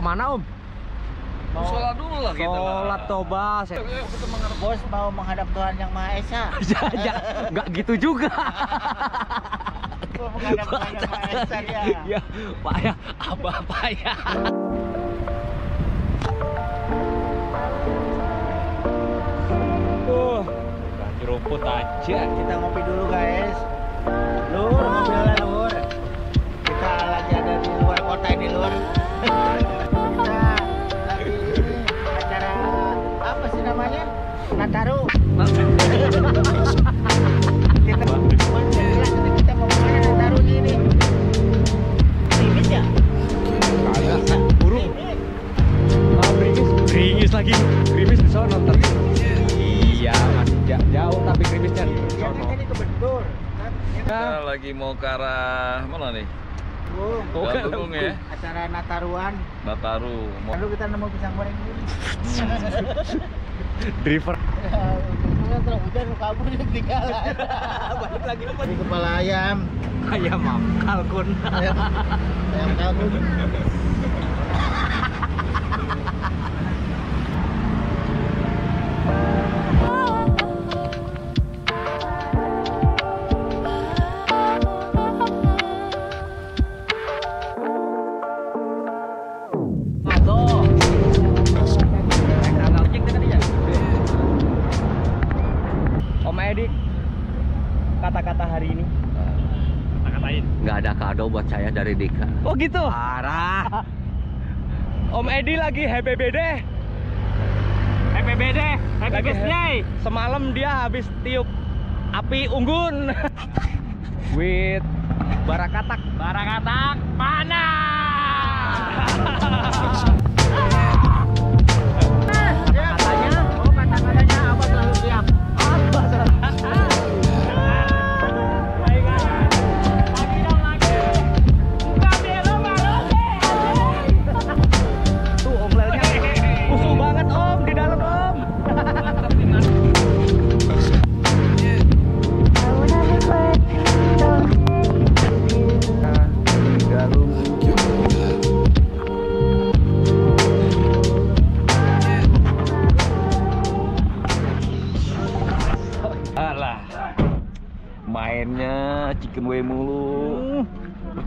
ke mana Om? Mau sholat dulu lah kita. lah. Sholat toba. Ayo, ayo, kita menghadap Bos mau menghadap Tuhan yang Maha Esa. Nggak gitu juga. Mau menghadap Tuhan yang Maha Esa dia. Ya, Pak ya, abah Pak ya. Uh, rumput aja. Kita ngopi dulu guys. Lur, mobilnya lur. Kita lagi ada di luar kota ini lur. namanya? Nataru. kita kita kita mau ke mana Nataru ini? Timis ya? Burung. Ah, gerimis. Gerimis lagi. Gerimis di sono tapi. Iya, masih ja- jauh tapi gerimisnya di sono. tadi kebentur. Kita lagi mau ke arah mana nih? Oh, Galunggung ya. acara Nataruan. Nataru. Mau Lalu kita nemu pisang goreng dulu. Driver. Kalau hujan kabur ketinggalan. Balik lagi apa Ini kepala ayam. Ayam kalkun. Ayam, ayam kalkun. Oh gitu? Parah. Om Edi lagi happy birthday. Happy happy birthday. Semalam dia habis tiup api unggun. With barakatak. Barakatak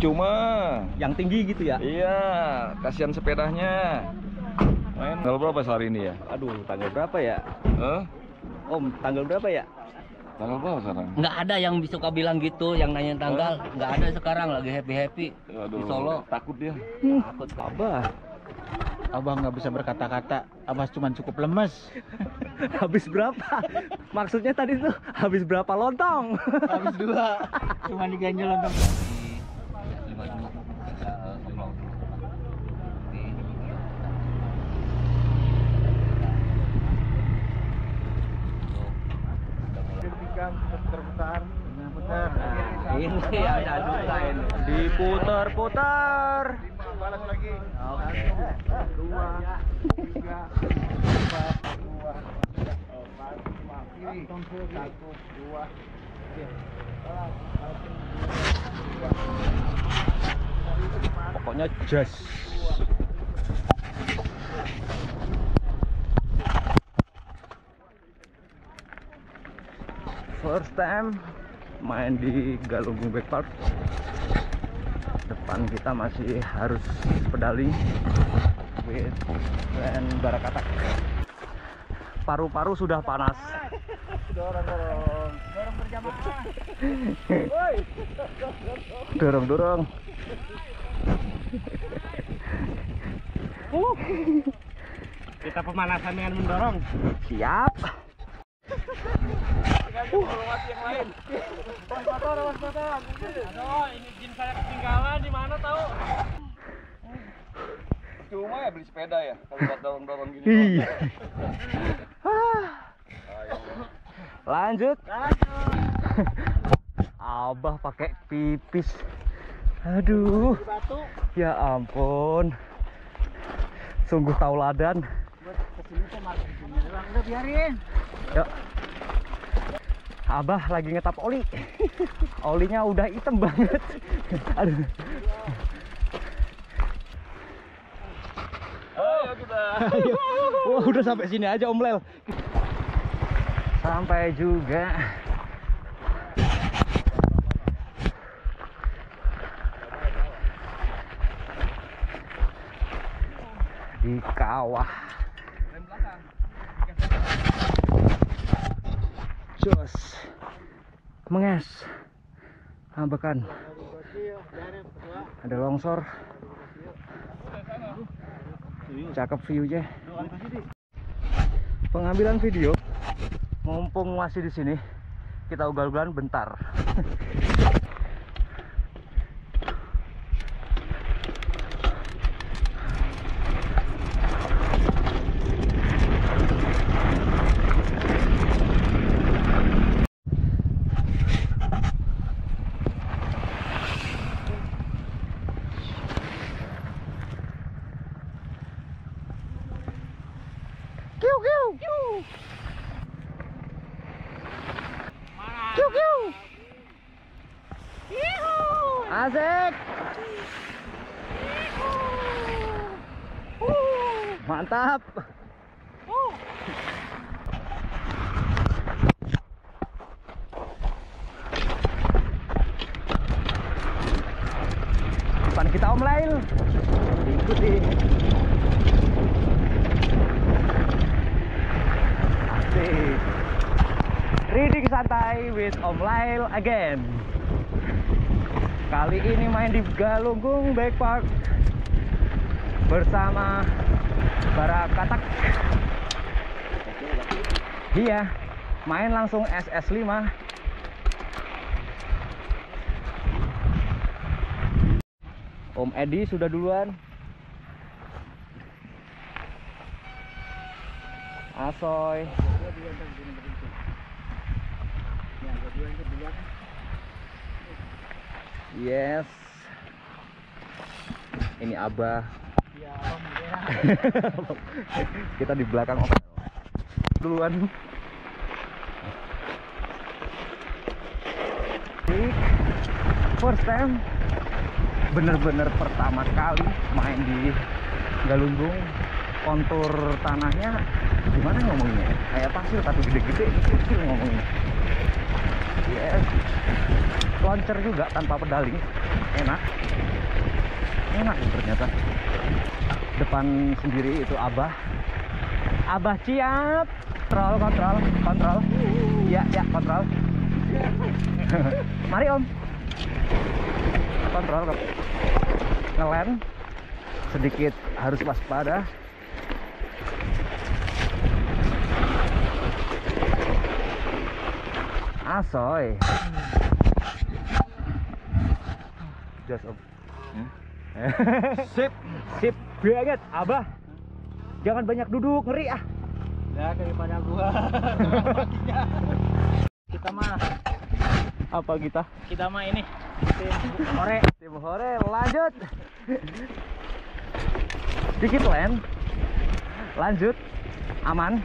Percuma. Yang tinggi gitu ya Iya, kasihan sepedanya. Main tanggal berapa sehari ini ya? Aduh tanggal berapa ya Hah? Om tanggal berapa ya Tanggal berapa sekarang? Nggak ada yang suka bilang gitu, yang nanya tanggal. Nggak ada sekarang lagi happy happy Aduh, di Solo. takut dia. Takut Abah Abang nggak bisa berkata-kata. Abah cuma cukup lemes. Habis berapa Maksudnya tadi tuh Habis berapa lontong Habis dua. Cuma diganjel untuk Putar-putar. Putar. Ini ada ini Diputar-putar Balas lagi. Satu, dua, tiga, empat, dua, empat, kiri. Satu, dua. Pokoknya jas First time main di Galunggung Bike Park. Depan kita masih harus pedali with dan barakatak Paru-paru sudah panas Dorong, dorong. Dorong berjamaah. Dorong dorong Kita pemanasan dengan mendorong. Siap Aduh, ini jin saya ketinggalan di mana tahu? Cuma ya beli sepeda ya, kalau buat dorong-dorong gini. Iya. Lanjut. Abah pakai pipis. Aduh, ya ampun. Sungguh tauladan. biarin. Yuk. Abah lagi ngetap oli. Olinya udah hitam banget. Aduh. Ayo. Wah, udah sampai sini aja Om Lel. Sampai juga. Di kawah. Jos. Menges. Hambakan. Ada longsor. Cakep view-nya. Pengambilan video mumpung masih di sini kita ugal-ugalan bentar. Asik. Mantap. Depan kita Om Lail. Ikuti. Asik. Reading santai with Om Lail again. Main di Galunggung Bike Park bersama para katak. Iya, main langsung SS5. Om Edi sudah duluan. Asoy. Yes. Ini Abah. Kita di belakang Om. Duluan. First time bener-bener pertama kali main di Galunggung kontur tanahnya gimana ngomongnya ya? kayak pasir tapi gede-gede kecil ngomongnya yes launcher juga tanpa pedaling enak enak ternyata. Depan sendiri itu abah. Abah siap kontrol kontrol kontrol. Ya ya kontrol. Mari om. Kontrol ngelem sedikit harus waspada. Asoy. Just om sip sip. Banget abah jangan banyak duduk ngeri ah. Ya daripada gua. kita mah apa kita kita mah ini. Tim hore tim hore lanjut. Dikit land lanjut. Aman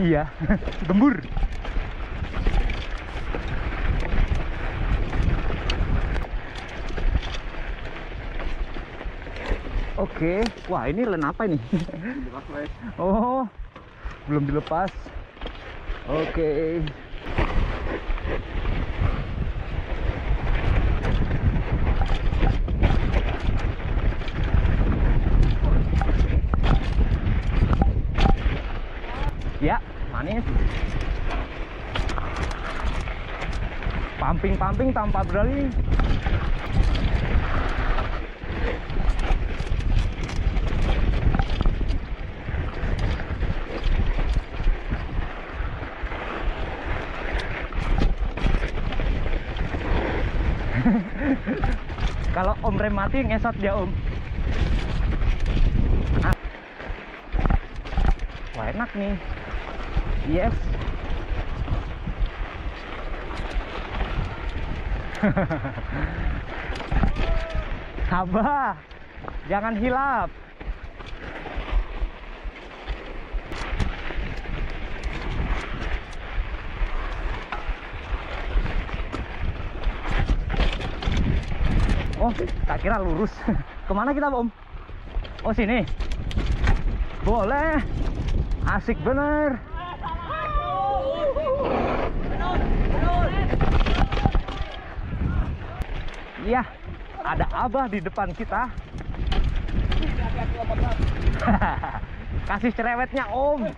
iya gembur Oke, wah ini len apa ini? oh, belum dilepas. Oke. Ya, Pumping-pumping tanpa berdali. Kalau om rem mati ngesot dia om. Ah. Wah enak nih. Yes. Sabah, jangan hilap. Oh, tak kira lurus. Ke mana kita, Om? Oh, sini. Boleh. Asik bener. Iya, ada Abah di depan kita. Kasih cerewetnya, Om.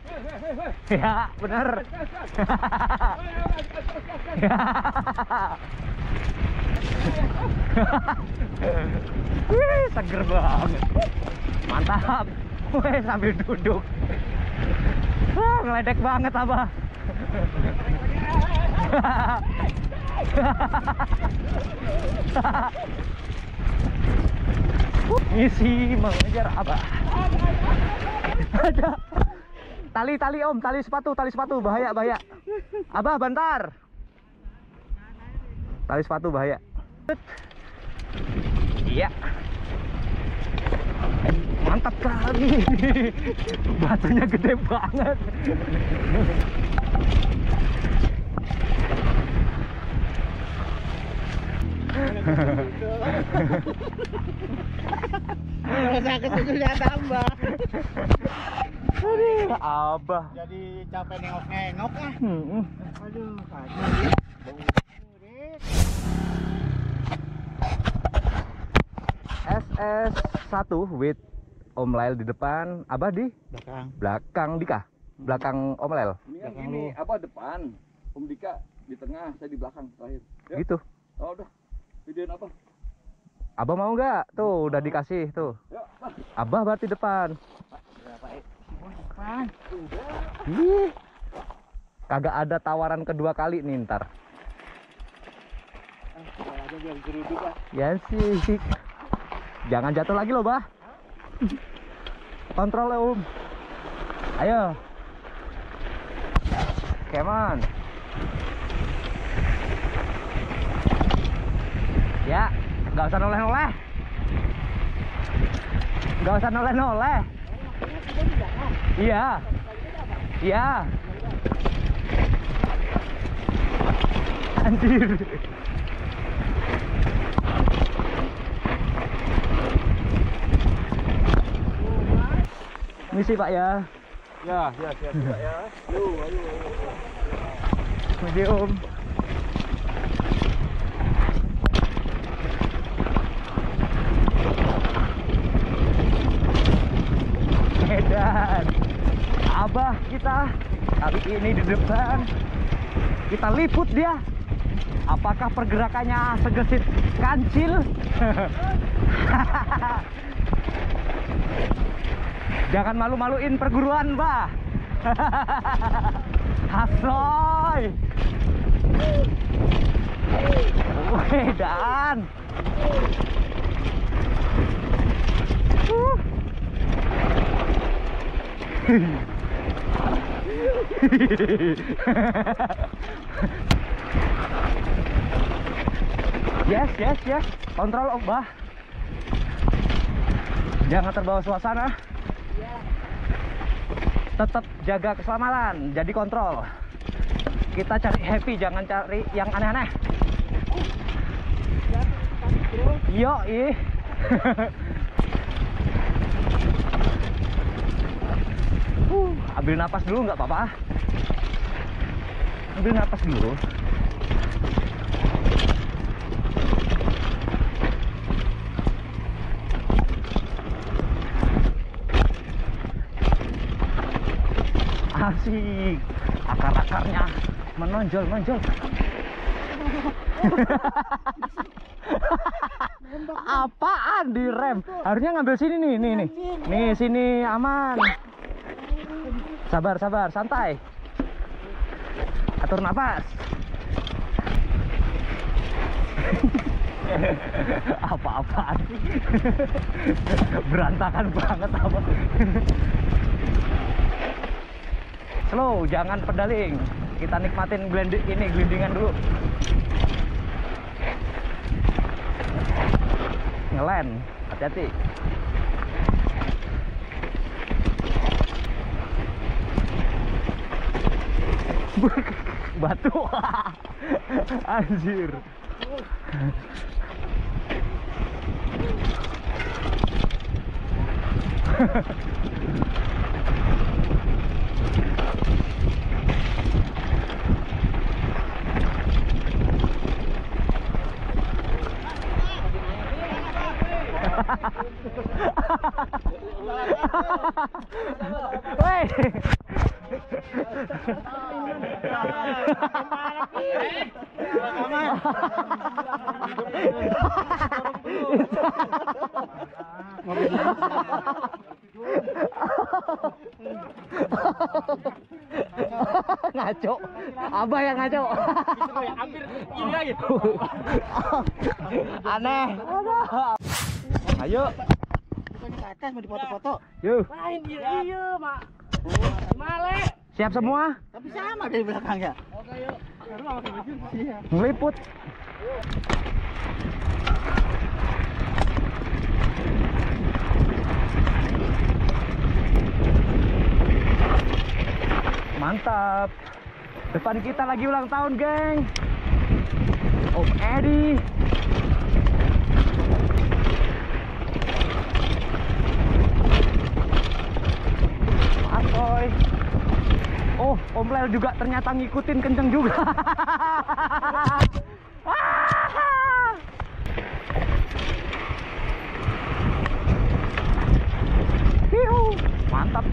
Ya, bener. Wih, seger banget. Mantap. Wih, sambil duduk. Wah, ngeledek banget, Abah. Misi mengejar. Ada. Tali, tali Om, tali sepatu, tali sepatu, bahaya, bahaya. Abah, bentar. Tali sepatu bahaya. Iya. Mantap kali. Batunya gede banget. Rasa kesusulnya tambah. Aduh, Abah. Jadi capek nengok-nengok ah. Hmm. Aduh, kacau. SS1 with Om Lail di depan, Abah di Belakang. belakang Dika. Belakang Om Lail. Ini Belakang apa depan? Om Dika di tengah, saya di belakang terakhir. Ya. Gitu. Oh udah. Videoin apa? Abah mau nggak? Tuh, udah dikasih tuh. Ya. Abah berarti depan. Eh? Depan. Ih. Kagak ada tawaran kedua kali nih ntar. Ah. Ya sih. Jangan jatuh lagi loh, Bah. Kontrol ya, Om. Ayo. Come on. Ya, nggak usah noleh-noleh. Nggak usah noleh-noleh. Iya. Iya. Anjir. Misi Pak ya. Ya, ya, siap, siap ya. Ayo, ayo. Misi Om. Medan. Abah kita kali ini di depan. Kita liput dia. Apakah pergerakannya segesit kancil? Jangan malu-maluin perguruan, Bah. Hasoy. Wedan. Uh. yes, yes, yes. Kontrol, Om Bah. Jangan terbawa suasana. Tetap jaga keselamatan. Jadi kontrol. Kita cari happy jangan cari yang aneh-aneh. Yo ih uh, ambil napas dulu nggak apa-apa. Ambil napas dulu. Asik. Akar-akarnya. Menonjol menonjol. Apaan di rem harusnya ngambil sini nih nih nih. Nih sini aman sabar sabar santai. Atur nafas. Apa-apaan? Berantakan banget apa? Slow jangan pedaling. Kita nikmatin glindi ini glindingan dulu. Ngelen hati-hati batu. Anjir Woi. Ngaco. Abah yang ngaco. Hampir ini lagi. Aneh. Ayo. ke atas mau dipoto-foto. Yuk. Lain iya iya, Mak. Male. Siap semua? Tapi sama dari belakangnya. Ngeliput. Mantap. Depan kita lagi ulang tahun, geng. Om Edi. Asoy. Oh, Om Lel juga ternyata ngikutin kenceng juga. Mantap.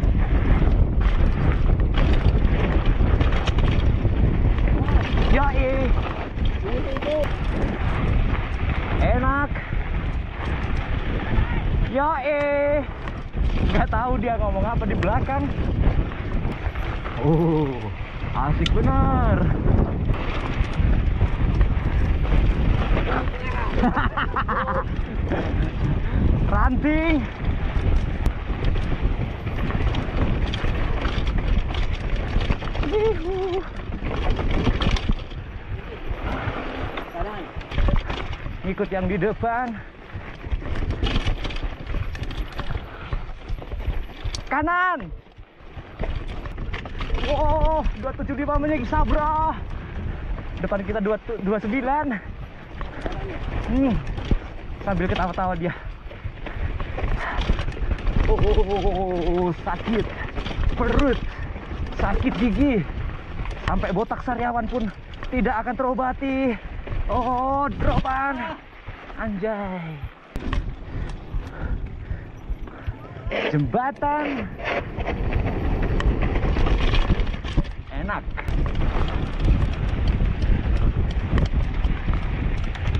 Yoi. Enak. Yoi. Gak tahu dia ngomong apa di belakang. Oh, asik benar. Ranting. Ngikut yang di depan. Kanan. Oh, 275 menit Sabra. Depan kita 2 29. Hmm. Sambil ketawa-tawa dia. Oh, oh, oh, oh, oh, oh, sakit perut, sakit gigi, sampai botak sariawan pun tidak akan terobati. Oh, dropan, anjay. Jembatan enak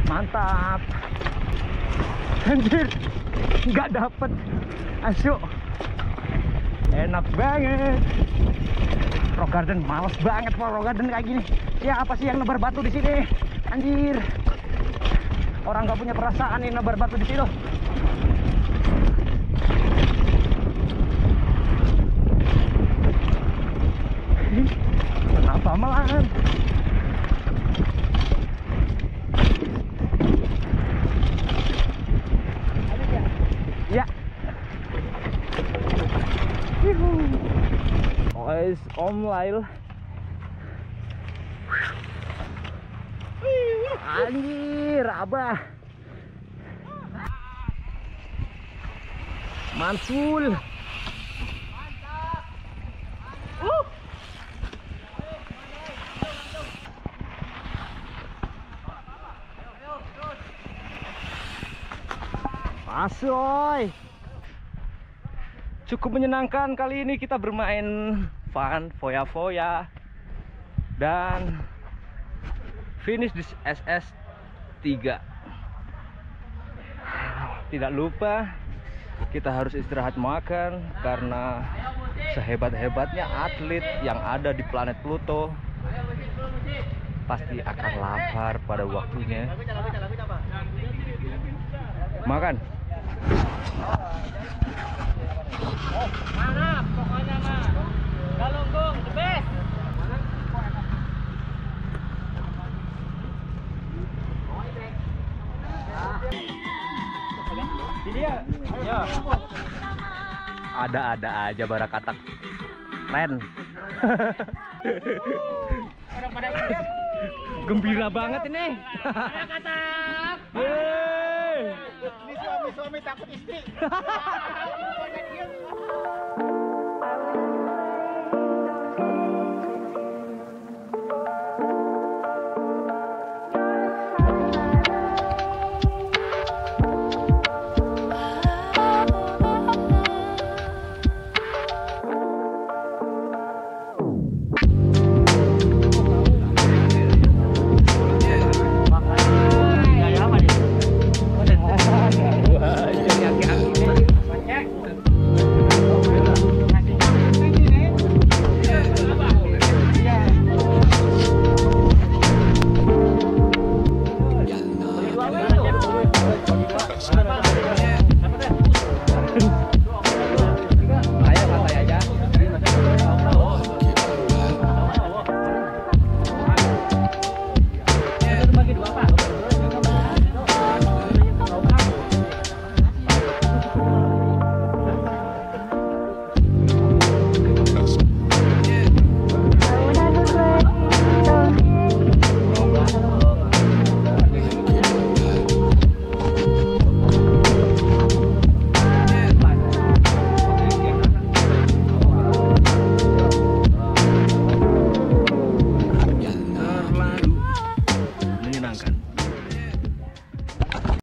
mantap. Anjir. Nggak dapet. Asyuk. Enak banget. Rock garden males banget kalau rock garden kayak gini. Siapa sih yang nebar batu di sini? Anjir. Orang nggak punya perasaan nih nebar batu di situ malahan? Ya. Guys, Om Lail. Anjir, abah. Mansul. Asoy. Cukup menyenangkan kali ini kita bermain fun foya-foya dan finish di SS 3. Tidak lupa kita harus istirahat makan karena sehebat-hebatnya atlet yang ada di planet Pluto pasti akan lapar pada waktunya. Makan. Mantap, pokoknya mah. Galunggung, the best. Ada-ada aja barakatak. Ren. Gembira banget ini. Katak. Yeay. Ini suami suami takut istri. Jadi diem.